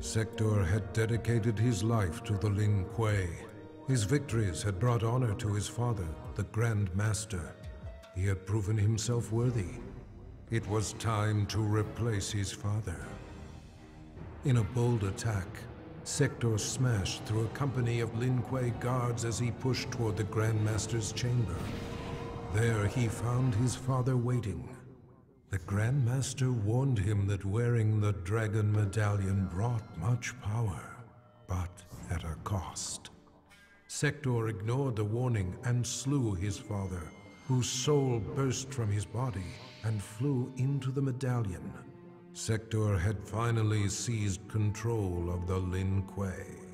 Sektor had dedicated his life to the Lin Kuei. His victories had brought honor to his father, the Grand Master. He had proven himself worthy. It was time to replace his father. In a bold attack, Sektor smashed through a company of Lin Kuei guards as he pushed toward the Grand Master's chamber. There he found his father waiting. The Grand Master warned him that wearing the Dragon Medallion brought much power, but at a cost. Sektor ignored the warning and slew his father, whose soul burst from his body and flew into the medallion. Sektor had finally seized control of the Lin Kuei.